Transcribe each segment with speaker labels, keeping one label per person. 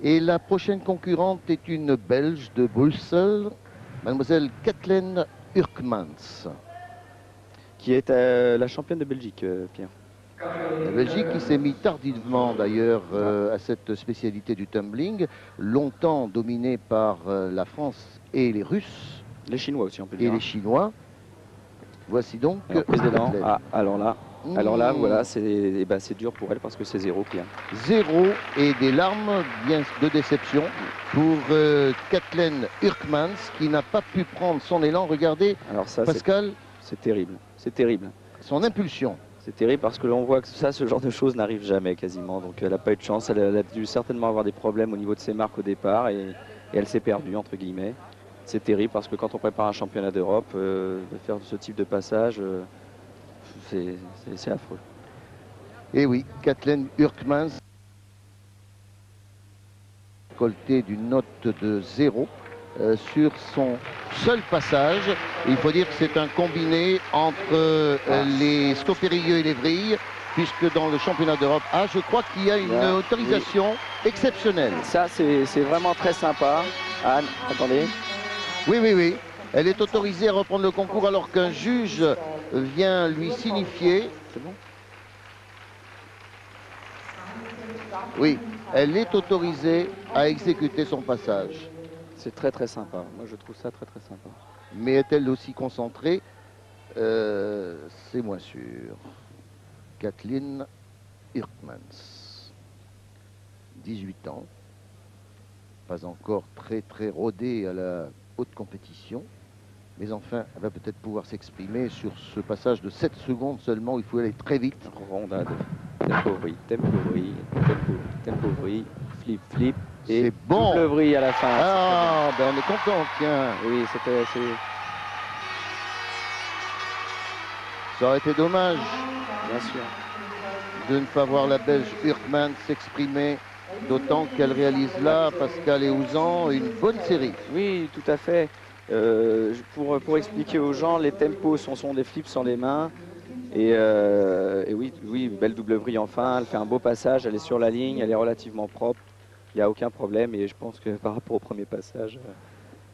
Speaker 1: Et la prochaine concurrente est une Belge de Bruxelles, mademoiselle Kathleen Urkmans.
Speaker 2: Qui est euh, la championne de Belgique, euh, Pierre.
Speaker 1: La Belgique qui s'est mis tardivement d'ailleurs euh, à cette spécialité du tumbling, longtemps dominée par la France et les Russes
Speaker 2: Les Chinois aussi, on peut
Speaker 1: et
Speaker 2: dire.
Speaker 1: les Chinois. Voici donc
Speaker 2: Alors, prise. Ah, alors là, alors là,
Speaker 1: Mmh.
Speaker 2: voilà, c'est eh ben, c'est dur pour elle parce que c'est zéro, Pierre.
Speaker 1: Zéro et des larmes bien de déception pour euh, Kathleen Urkmans qui n'a pas pu prendre son élan. Regardez,
Speaker 2: Alors ça, c'est-
Speaker 1: Pascal,
Speaker 2: c'est terrible. C'est terrible.
Speaker 1: son impulsion.
Speaker 2: C'est terrible parce que l'on voit que ça, ce genre de choses n'arrive jamais quasiment. Donc elle n'a pas eu de chance. Elle a, elle a dû certainement avoir des problèmes au niveau de ses marques au départ et, et elle s'est perdue, entre guillemets. C'est terrible parce que quand on prépare un championnat d'Europe, euh, de faire ce type de passage, euh, c'est- affreux.
Speaker 1: Et oui, Kathleen Urkmans, coltée d'une note de zéro euh, sur son seul passage. Il faut dire que c'est un combiné entre euh, les Stopérilleux et les Vrilles, puisque dans le championnat d'Europe A, je crois qu'il y a une
Speaker 2: Là,
Speaker 1: autorisation exceptionnelle.
Speaker 2: Ça, c'est c'est vraiment très sympa. Anne, attendez.
Speaker 1: Oui, oui, oui. Elle est autorisée à reprendre le concours alors qu'un juge vient lui signifier.
Speaker 2: C'est bon
Speaker 1: Oui, elle est autorisée à exécuter son passage.
Speaker 2: C'est très très sympa. Moi, je trouve ça très très sympa.
Speaker 1: Mais est-elle aussi concentrée? Euh, C'est moins sûr. Kathleen Hirtmans, 18 ans, pas encore très très rodée à la haute compétition, mais enfin, elle va peut-être pouvoir s'exprimer sur ce passage de 7 secondes seulement, où il faut aller très vite.
Speaker 2: Rondade. Tempo vrille, tempo vrille, tempo, tempo vrille, flip flip. Et
Speaker 1: C'est bon
Speaker 2: double vrille à la fin.
Speaker 1: Ah, ben on est content, tiens.
Speaker 2: Oui, c'était c'est-
Speaker 1: Ça aurait été dommage
Speaker 2: bien sûr.
Speaker 1: de ne pas voir la Belge Hurkman s'exprimer, d'autant qu'elle réalise là, Pascal et Ouzan, une bonne série.
Speaker 2: Oui, tout à fait. Euh, pour, pour expliquer aux gens, les tempos sont, sont des flips sans les mains. Et, euh, et oui, oui, belle double vrille enfin. Elle fait un beau passage, elle est sur la ligne, elle est relativement propre. Il n'y a aucun problème. Et je pense que par rapport au premier passage, euh,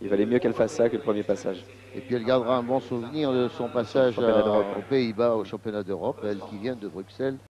Speaker 2: il valait mieux qu'elle fasse ça que le premier passage.
Speaker 1: Et puis elle gardera un bon souvenir de son passage à- aux Pays-Bas au championnat d'Europe, elle qui vient de Bruxelles.